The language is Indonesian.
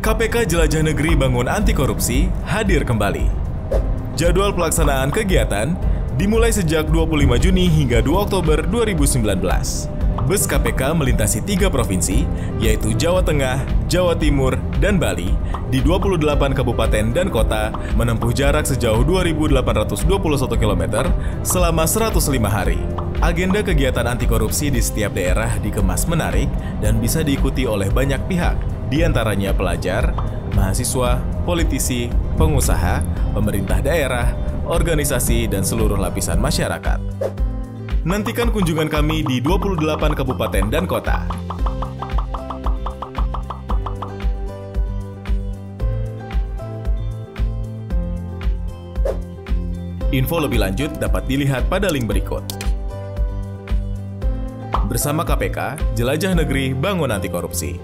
KPK Jelajah Negeri Bangun Anti Korupsi hadir kembali. Jadwal pelaksanaan kegiatan dimulai sejak 25 Juni hingga 2 Oktober 2019. Bus KPK melintasi tiga provinsi, yaitu Jawa Tengah, Jawa Timur, dan Bali, di 28 kabupaten dan kota menempuh jarak sejauh 2.821 km selama 105 hari. Agenda kegiatan anti korupsi di setiap daerah dikemas menarik dan bisa diikuti oleh banyak pihak, di antaranya pelajar, mahasiswa, politisi, pengusaha, pemerintah daerah, organisasi, dan seluruh lapisan masyarakat. Nantikan kunjungan kami di 28 kabupaten dan kota. Info lebih lanjut dapat dilihat pada link berikut. Bersama KPK, Jelajah Negeri Bangun Anti Korupsi.